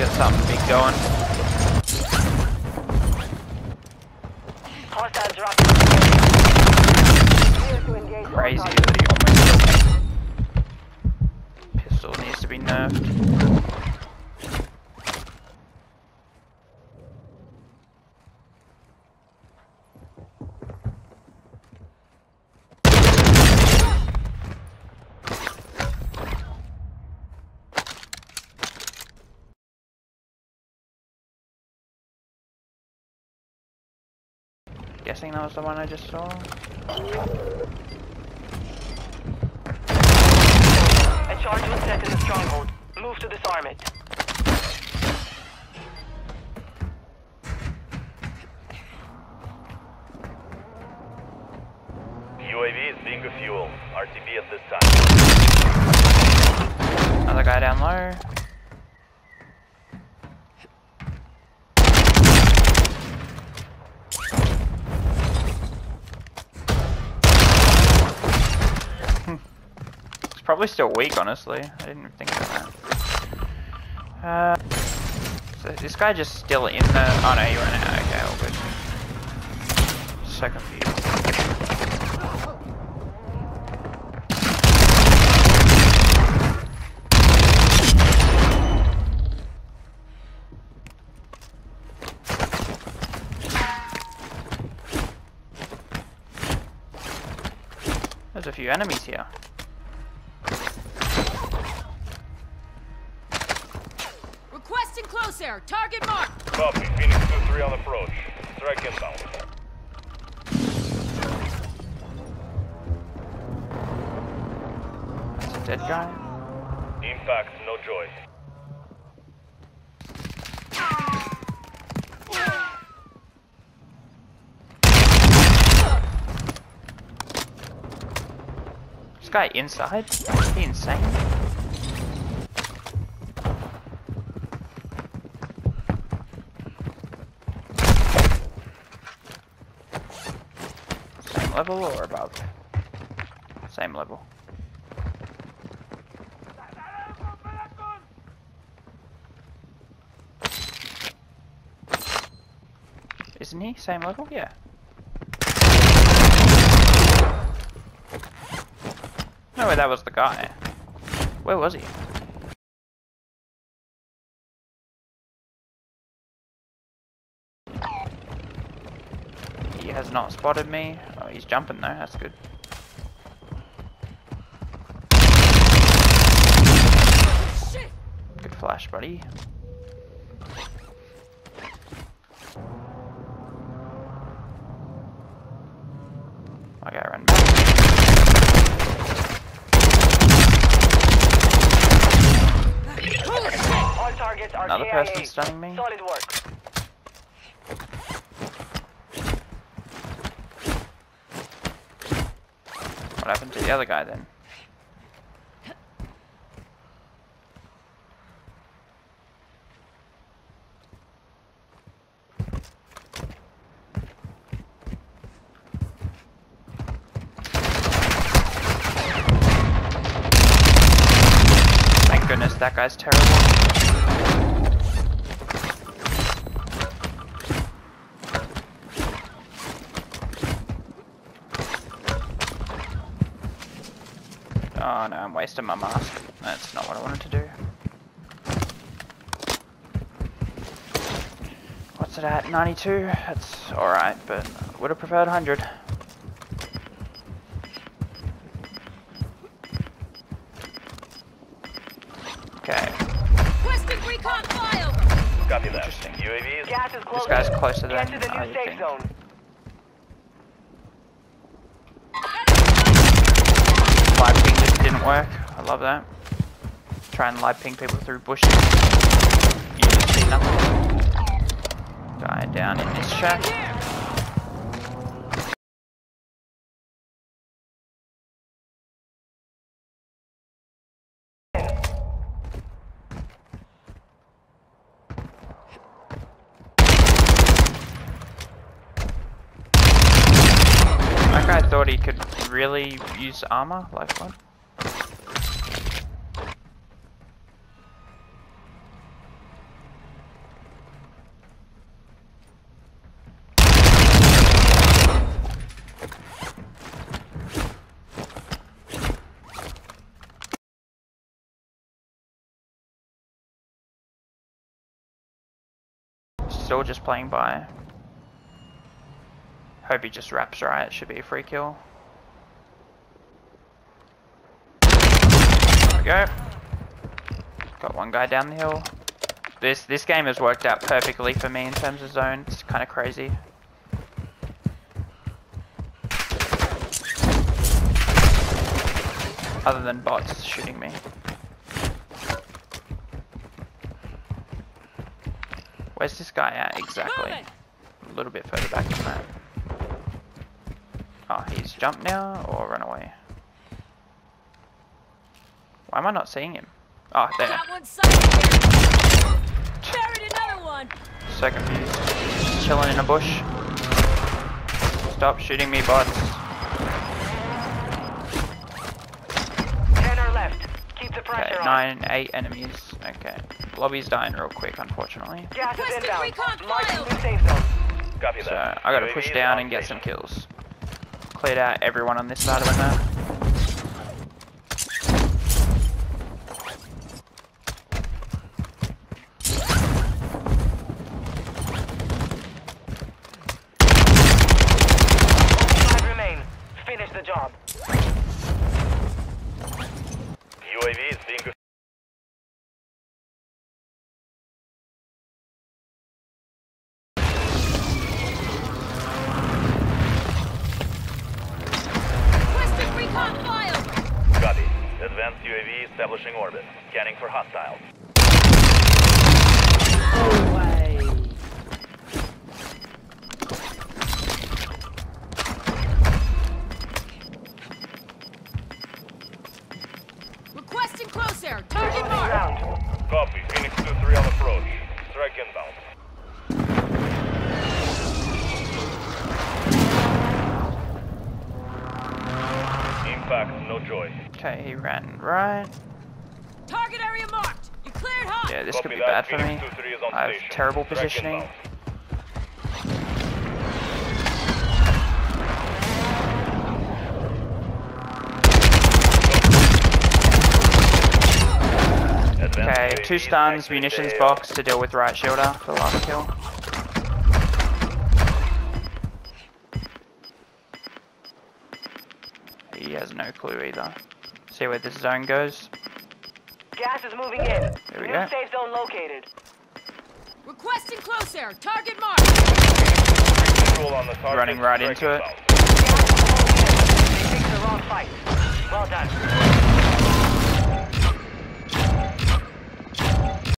get something big going. Crazy. Pistol needs to be nerfed. Guessing that was the one I just saw. A charge was set in the stronghold. Move to disarm it. UAV is being refueled. RTB at this time. Another guy down low. Probably still weak, honestly. I didn't think of that. Uh, so this guy just still in the. Oh no, you ran out. Okay, all good. So confused. There's a few enemies here. Requesting. Target marked. Copy. Phoenix 2-3 on approach. Strike inbound. That's a dead guy. Impact, no joy. This guy inside? Is he insane? Level or above? Same level. Isn't he? Same level? Yeah. No way that was the guy. Where was he? He has not spotted me. He's jumping though, that's good. Shit. Good flash, buddy. I gotta run back. All targets are Another person stunning me? Solid work. Happened to the other guy then? Thank goodness that guy's terrible. Oh no, I'm wasting my mask. That's not what I wanted to do. What's it at? 92? That's alright, but would have preferred 100. Okay, Requesting recon flyover. Copy that. Interesting. UAV is Gas is closing. guy's closer Get than to the I new safe think. zone. live ping just didn't work. I love that. Try and live ping people through bushes. You just see nothing. Guy down in this shack. That guy thought he could really use armor? Like what? Still just playing by. Hope he just wraps right. It should be a free kill. There we go. Got one guy down the hill. This this game has worked out perfectly for me in terms of zone. It's kind of crazy. Other than bots shooting me. Where's this guy at exactly? A little bit further back than that. Oh, he's jumped now or run away? Why am I not seeing him? Oh, there. Got one. Buried another one. So confused. Just chilling in a bush. Stop shooting me, bots. Okay, nine, eight enemies. Okay. Lobby's dying real quick, unfortunately. Gas is inbound. recon Mark file. the safe zone. Copy So. I gotta push down and get some kills. Cleared out everyone on this side of the map. Establishing orbit. Scanning for hostiles. Requesting close air. Target marked. Copy. Phoenix 2-3 on approach. Strike inbound. Impact, no joy. Okay, he ran right. Target area marked. You cleared hot. Yeah, this Copy could be that. bad for me. Phoenix 2-3 is on I have station. terrible positioning. Okay, two stuns, munitions box to deal with right shoulder for the last kill. He has no clue either. See where this zone goes. Gas is moving in. There we New go. safe zone located. Requesting close air. Target marked. Control on the target. Running right into it. inbound. Gas is moving in. They picked the wrong fight. Well done.